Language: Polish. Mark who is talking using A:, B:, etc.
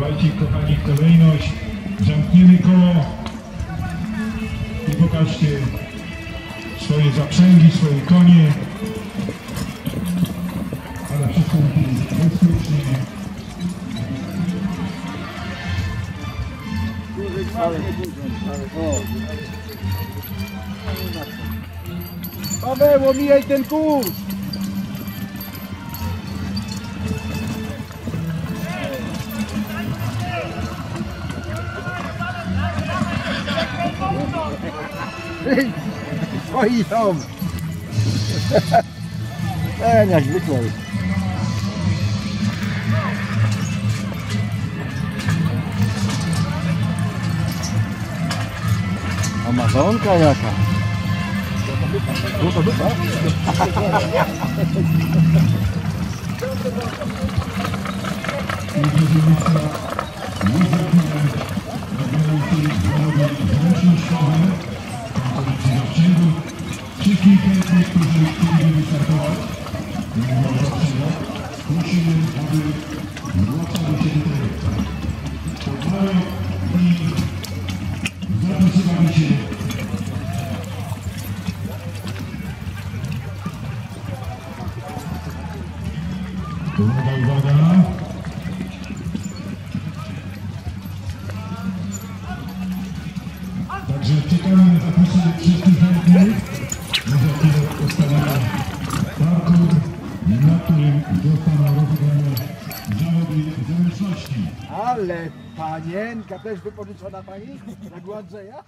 A: Dawajcie kochani kolejność. Zamkniemy koło i pokażcie swoje zaprzęgi, swoje konie. Ale wszystko musi być bezpiecznie.
B: Paweł, omijaj ten kurz! Oj, tam! E, jak zwykle. Amazonka jaka. Złota dupa?
A: Wszystkich chętnych, którzy chcieliby wystartować, prosimy, aby zgłaszali się tutaj podwoją i zapisywali się. Uwaga, uwaga. Także czekamy na zapisy wszystkich chętnych. Na którym zostaną rozegrane zawody zręczności.
B: Ale panienka też wypożyczona pani? Jak u Andrzeja?